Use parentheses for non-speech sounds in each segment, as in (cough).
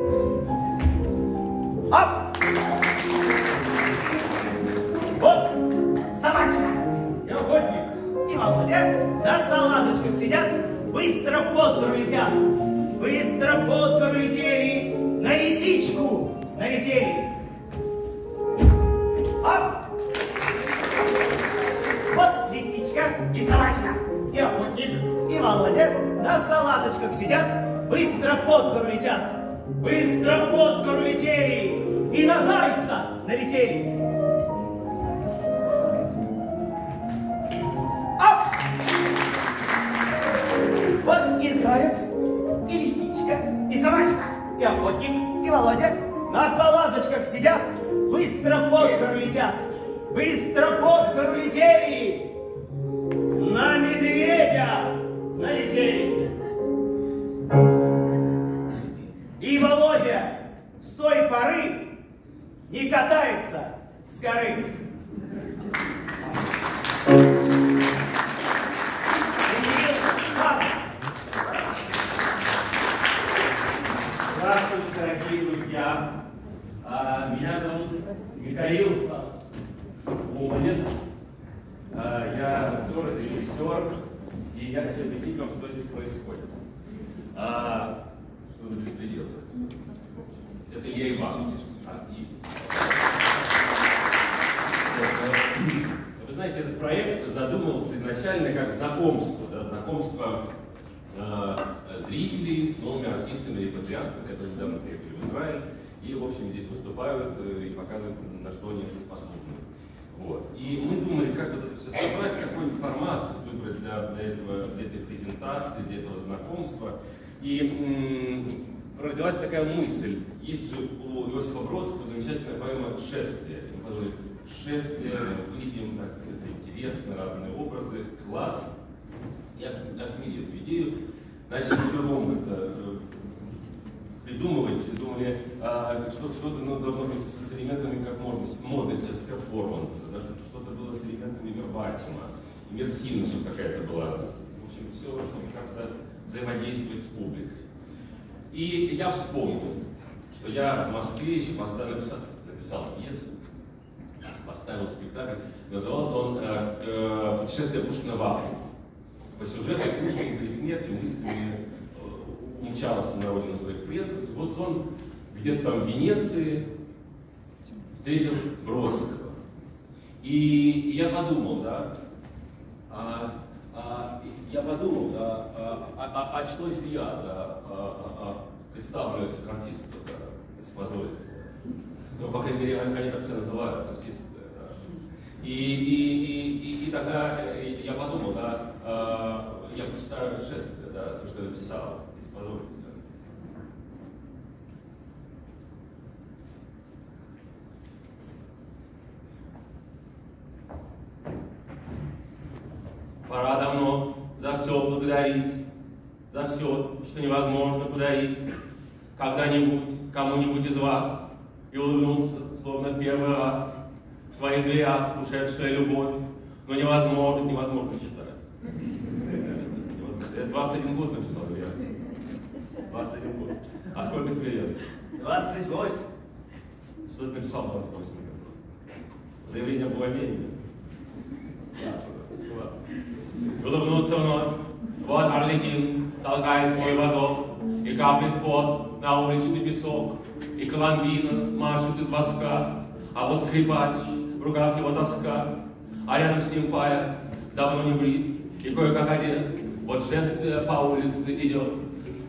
Оп! Вот собачка и охотник, и Володя на салазочках сидят, быстро под гору летят. Быстро под гору летели, на лисичку налетели. Оп! Вот лисичка и собачка, и охотник, и Володя на салазочках сидят, быстро под гору летят. Быстро под гору летели и на зайца налетели. Оп! Вот и заяц, и лисичка, и собачка, и охотник, и Володя на салазочках сидят, быстро под гору летят. Быстро под гору летели, на медведя налетели. Уманец. А, Я актер, режиссер, и я хочу объяснить вам, что здесь происходит. А, Что за беспредел происходит? Это я Иванус, артист. Вы знаете, этот проект задумывался изначально как знакомство, да, знакомство э, зрителей с новыми артистами репатриантами, которые недавно приехали в Израиль, и, в общем, здесь выступают э, и показывают, на что они способны. Вот. И мы думали, как вот это все собрать, какой формат выбрать для, для, этого, для этой презентации, для этого знакомства. И родилась такая мысль. Есть же у Иосифа Бродского замечательная поэма «Шествие». И мы подумали, шествие, увидим, так это интересно, разные образы, класс. Я отмерил эту идею, начали по-другому как-то придумывать, думали, а, что- что-то ну, должно быть с, элементами как модности, модности с перформанса, да, что-то было с элементами вербатима, иммерсивностью какая-то была. В общем, все, чтобы как-то взаимодействовать с публикой. И я вспомнил, что я в Москве еще поставил, написал, пьесу, поставил спектакль. Назывался он э, э, «Путешествие Пушкина в Африку». По сюжету Пушкин перед смертью мыслями умчался на родину своих предков. И вот он где-то там в Венеции встретил Бродского. И, я подумал, да, а, а, я подумал, да, а, а, а- а что если я, да, а, а- а представлю этих артистов, да, если позволите. Ну, по крайней мере, они, они так себя называют, артисты. да. И, и, и, и, и тогда э, я подумал, да, а, я прочитаю шествие, да, то, что я написал, позволите. Пора давно за все благодарить, за все, что невозможно подарить. Когда-нибудь кому-нибудь из вас и улыбнулся, словно в первый раз. В твоих дверях ушедшая любовь, но невозможно, невозможно читать. (laughs) Я 21 год написал, я. 21 год. А сколько тебе лет? 28. Что ты написал в 28 лет? Заявление об увольнении? Улыбнуться вновь. Вот Орликин толкает свой вазок и капает пот на уличный песок. И Коломбина машет из воска, а вот скрипач, в руках его тоска, а рядом с ним поэт, давно не брит и кое-как одет. Вот шествие по улице идет,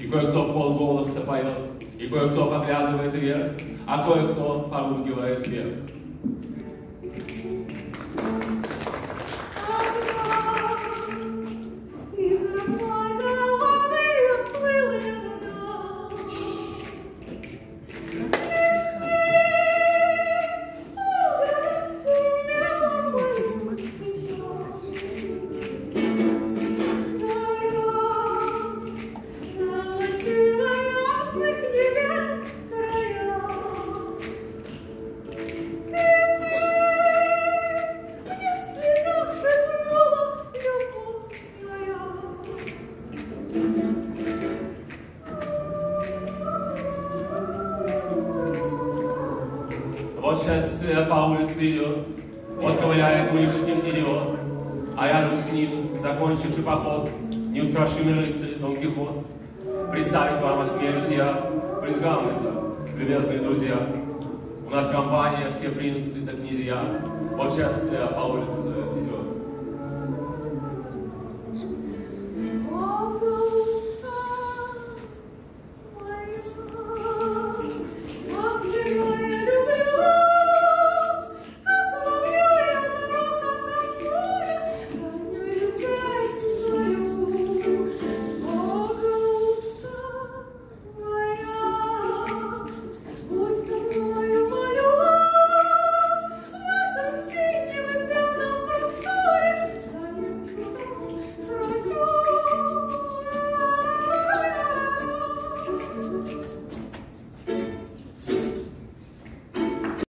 и кое-кто в полголоса поет, и кое-кто поглядывает вверх, а кое-кто поругивает вверх. Вот сейчас по улице идет, вот ковыляет вышним идиот, а рядом с ним, закончивший поход, неустрашимый рыцарь Дон Кихот. Представить вам осмелюсь я, приз Гамлета, любезные друзья. У нас компания, все принцы да князья. Вот сейчас по улице идет